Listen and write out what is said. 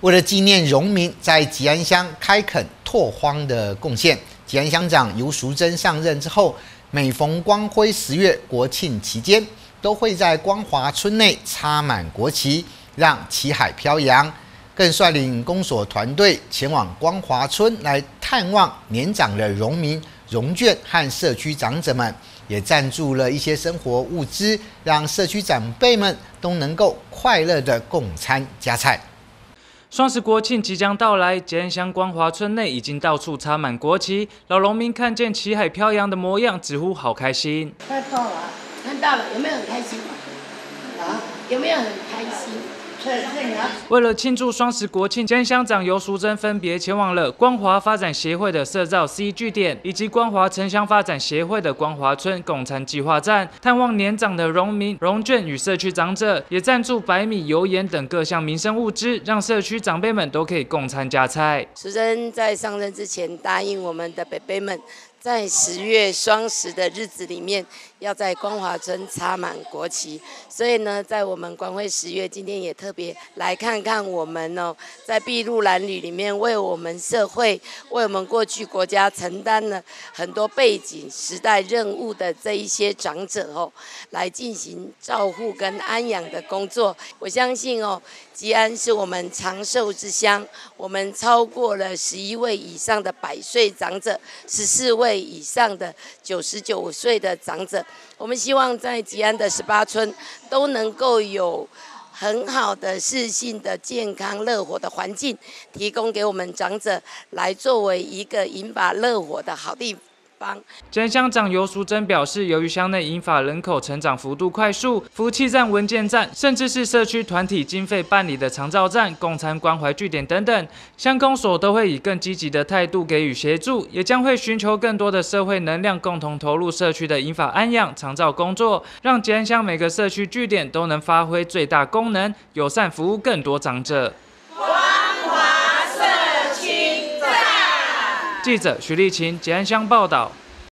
为了纪念荣民在吉安乡开垦拓荒的贡献，吉安乡长尤淑珍上任之后，每逢光辉十月国庆期间，都会在光华村内插满国旗，让旗海飘扬。更率领公所团队前往光华村来探望年长的荣民、荣眷和社区长者们，也赞助了一些生活物资，让社区长辈们都能够快乐的共餐加菜。双十国庆即将到来，吉安乡光华村内已经到处插满国旗，老农民看见旗海飘扬的模样，直呼好开心。看到了，看到了，有没有很开心？啊，有没有很开心？为了庆祝双十国庆，兼乡长尤淑珍分别前往了光华发展协会的社造 C 据点，以及光华城乡发展协会的光华村共餐计划站，探望年长的农民、农眷与社区长者，也赞助白米、油盐等各项民生物资，让社区长辈们都可以共餐加菜。淑珍在上任之前答应我们的北北们。在十月双十的日子里面，要在光华村插满国旗，所以呢，在我们光辉十月，今天也特别来看看我们哦，在筚路蓝缕里面为我们社会、为我们过去国家承担了很多背景时代任务的这一些长者哦，来进行照护跟安养的工作。我相信哦，吉安是我们长寿之乡，我们超过了十一位以上的百岁长者，十四位。以上的九十九岁的长者，我们希望在吉安的十八村都能够有很好的适性的健康乐活的环境，提供给我们长者来作为一个引发乐活的好地。前乡长尤淑珍表示，由于乡内引法人口成长幅度快速，服务站、文件站，甚至是社区团体经费办理的长照站、共餐关怀据点等等，乡公所都会以更积极的态度给予协助，也将会寻求更多的社会能量，共同投入社区的引法安养、长照工作，让吉安乡每个社区据点都能发挥最大功能，友善服务更多长者。记者徐丽琴、吉安乡报道。